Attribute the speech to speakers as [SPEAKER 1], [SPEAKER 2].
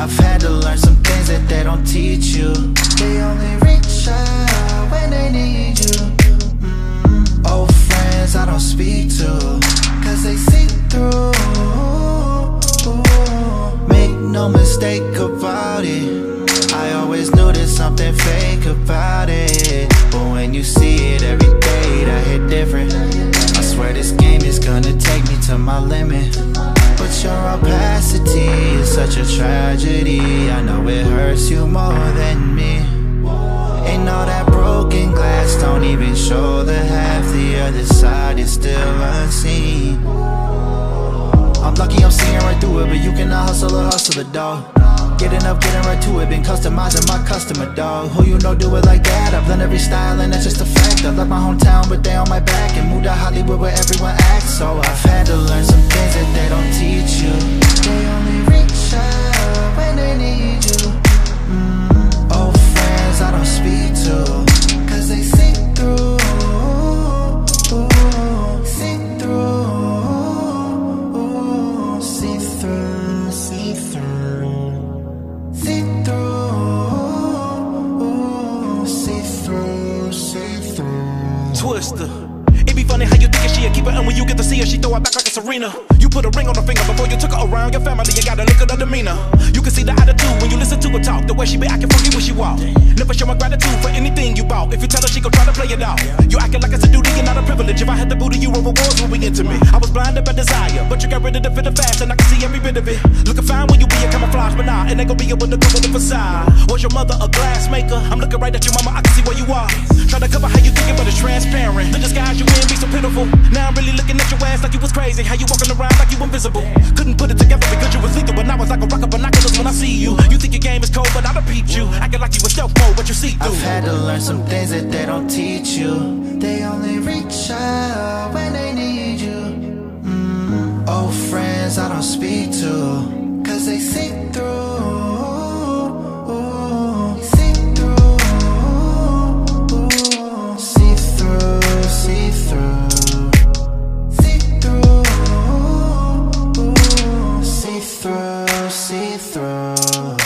[SPEAKER 1] I've had to learn some things that they don't teach you. They only reach out when they need you. Mm, Old friends I don't speak to, cause they see through. Make no mistake about it. I always knew there's something fake about it. But when you see it every day, that hit different. I swear this game is gonna take me to my limit. Tragedy. I know it hurts you more than me. Ain't all that broken glass, don't even show the half. The other side is still unseen. I'm lucky I'm seeing right through it, but you cannot hustle a dog. Getting up, getting right to it, been customizing my customer dog. Who you know do it like that? I've learned every style, and that's just a fact. I left my hometown, but they on my back, and moved to Hollywood where everyone acts. So I've
[SPEAKER 2] Twister. It be funny how you thinking she a keeper, and when you get to see her, she throw it back like a Serena. You put a ring on her finger before you took her around your family. You gotta look at her demeanor. You can see the attitude when you listen to her talk. The way she be acting funky when she walk. Never showing gratitude for anything you bought. If you tell her, she gon' try to play it out. You acting like it's a duty and not a privilege. If I had the booty, you were rewards when we intimate. I was blinded by desire, but you got rid of the of fast, and I can see every bit of it. Looking fine when you be a camouflage, but nah, and they gon' be able to go with the facade. Was your mother a glass maker? I'm looking right at your mama. I can see where you are. Try to cover how you thinking, but it's transparent. The disguise you in be so pitiful. Now I'm really looking at your ass like you was crazy. How you walking around like you invisible? Couldn't put it together because you was lethal, game is cold, but I repeat you. Acting like you a stealth mode, but you see through.
[SPEAKER 1] I've had to learn some things that they don't teach you. They only reach out when they need you. Mm, old friends I don't speak to, cause they see through. see through